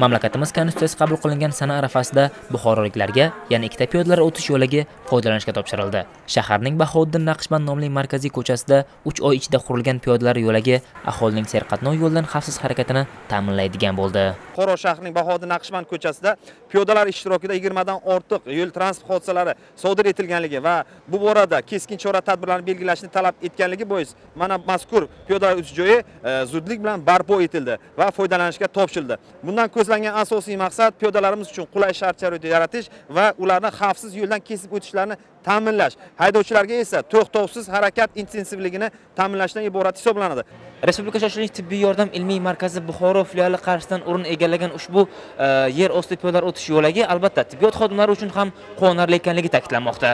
mamlakatimiz konstitutsiyasi qabul qilingan sana arafasida buxoroliklarga yana ikkita piyodalar o'tish yo'lagi foydalanishga topshirildi. Shaharning Bahouddin naqshband nomli markaziy ko'chasida uch oy ichida qurilgan piyodalar yo'lagi aholining serqatnov yo'ldan xavfsiz harakatini ta'minlaydigan bo'ldi. Buxoro shahrining Bahouddin naqshband ko'chasida piyodalar ishtirokida yigirmadan ortiq yo'l transport hodisalari sodir etilganligi va bu borada keskin chora tadbirlarni belgilashni talab etganligi bois mana mazkur piyodalar o'tish joyi e, zudlik bilan barpo etildi va foydalanishga topshirildi. Bundan ko'zlangan asosiy maqsad piyodalarimiz uchun qulay shart sharoit yaratish va ularni xavfsiz yo'ldan kesib o'tishlarini ta'minlash. Haydovchilarga esa to'xtovsiz harakat intensivligini ta'minlashdan iborat hisoblanadi. Respublika shoshilinch tibbiy yordam ilmiy markazi buxoro filiali qarshisidan o'rin egallagan ushbu e, yer osti piyodalar o'tish yo'lagi albatta tibbiyot xodimlari uchun ham quvonarli ekanligi ta'kidlanmoqda.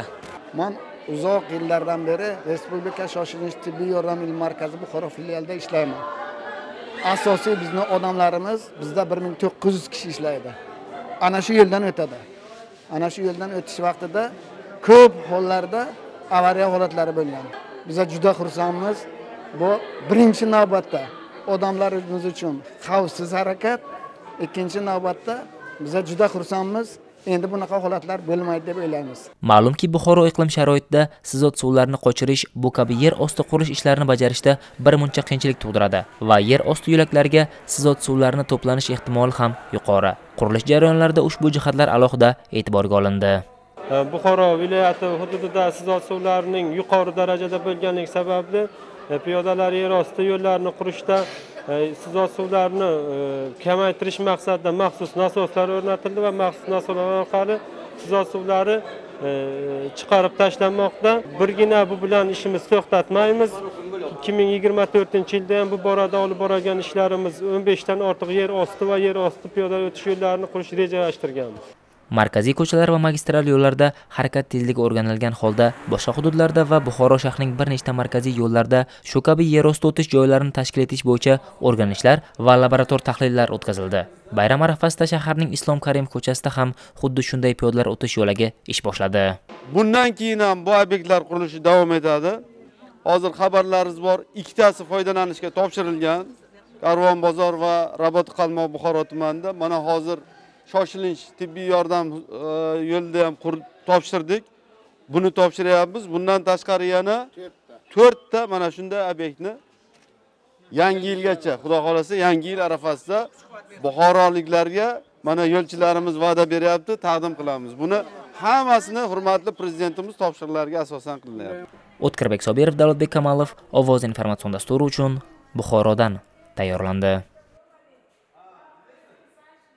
Man uzoq yillardan beri respublika shoshilinch tibbiy yordam ilmiy markazi buxoro filialida ishlayman asosiy bizni odamlarimiz bizda bir ming to'qqiz yuz kishi ishlaydi. Ana shu yo'ldan o'tadi. Ana shu yo'ldan o'tish vaqtida ko'p hollarda avariya holatlari bo'lgan. Biza juda xursandmiz. Bu birinchi navbatda odamlarimiz uchun xavfsiz harakat. Ikkinchi navbatda biza juda xursandmiz. Endi bunaqa holatlar bo'lmaydi deb o'ylaymiz. Ma'lumki buxoro iqlim sharoitida sizot suvlarni qochirish bu kabi yer osti qurilish ishlarini bajarishda bir muncha qiyinchilik tug'diradi va yer osti yo'laklariga sizot suvlarni to'planish ehtimoli ham yuqori. Qurilish jarayonlarida ushbu jihatlar alohida e'tiborga olindi. Buxoro viloyati hududida sizot suvlarining yuqori darajada bo'lganligi sababli e, piyodalar yer osti yo'llarini qurishda sizot suvlarini e, kamaytirish maqsadida maxsus nasoslar o'rnatildi va maxsus nasoslar orqali sizot suvlari e, chiqarib tashlanmoqda. Birgina bu bilan ishimiz to'xtatmaymiz. Ikki ming yigirma to'rtinchi yilda ham bu borada olib borgan ishlarimiz o'n beshdan ortiq yer osti va yer osti piyoda o'tish yo'llarini qurishni rejalashtirganmiz. Markaziy ko'chalar va magistral yo'llarda harakat tezligi o'rganilgan holda boshqa hududlarda va buxoro shahrining bir nechta markaziy yo'llarida shu kabi yerosti o'tish joylarini tashkil etish bo'yicha o'rganishlar va laborator tahlillar o'tkazildi. Bayram arafasida shaharning islom karimov ko'chasida ham xuddi shunday piyodalar o'tish yo'lagi ish boshladi. Bundan keyin ham bu obyektlar qurilishi davom etadi. Hozir xabarlaringiz bor ikkitasi foydalanishga topshirilgan. Karvon bozor va rabot qalmoq buxoro tumanida. Mana hozir shoshilinch tibbiy yordam e, yo'lida ham qurib topshirdik. Buni topshiryapmiz. Bundan tashqari yana to'rtta. mana shunday obyektni yangi yilgacha xudo xohlasa yangi yil arafasida buxoroliklarga mana yo'lchilarimiz va'da beryapti taqdim qilamiz. Buni hammasini hurmatli prezidentimiz topshiriqlariga asosan qilinyapti. O'tkirbek sobirov davlatbek kamolov ovoz informatsion dasturi uchun buxorodan tayyorlandi